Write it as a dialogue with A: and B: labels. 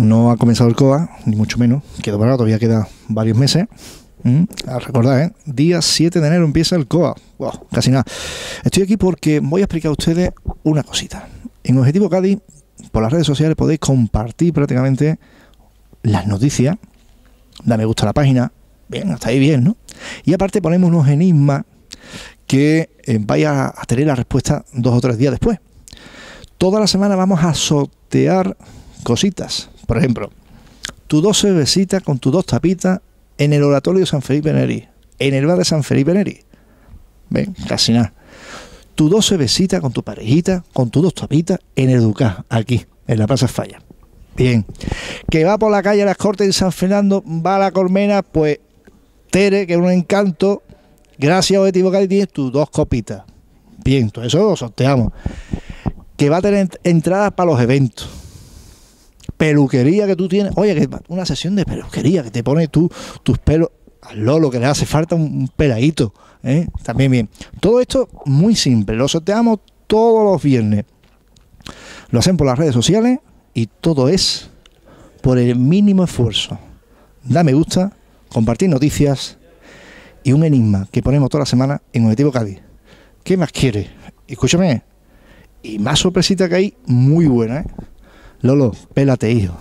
A: no ha comenzado el COA, ni mucho menos, quedó parado, todavía queda varios meses. Mm, A recordar, ¿eh? Día 7 de enero empieza el COA. Wow, casi nada. Estoy aquí porque voy a explicar a ustedes una cosita. En Objetivo Cádiz, por las redes sociales podéis compartir prácticamente las noticias. Da me gusta a la página. Bien, hasta ahí bien, ¿no? Y aparte ponemos unos enigmas que eh, vaya a tener la respuesta dos o tres días después. Toda la semana vamos a sortear cositas. Por ejemplo, tu dos cervecitas con tus dos tapitas en el oratorio de San Felipe Neri, en el bar de San Felipe Neri. Ven, casi nada. Tu dos cervecitas con tu parejita, con tus dos tapitas en el Ducá, aquí, en la Plaza Falla. Bien. Que va por la calle las Cortes de San Fernando, va a la Colmena, pues Tere, que es un encanto, gracias a Objetivo Cádiz tienes tus dos copitas. Bien, todo eso lo sorteamos. Que va a tener ent- entradas para los eventos. Peluquería que tú tienes. Oye, que una sesión de peluquería que te pone tú tus pelos al lolo, que le hace falta un, un peladito. ¿eh? También bien. Todo esto muy simple. Lo sorteamos todos los viernes. Lo hacen por las redes sociales y todo es por el mínimo esfuerzo. Da me gusta, compartir noticias y un enigma que ponemos toda la semana en Objetivo Cádiz. ¿Qué más quiere? Escúchame. Y más sorpresita que hay, muy buena, ¿eh? Lolo, pélate, hijo.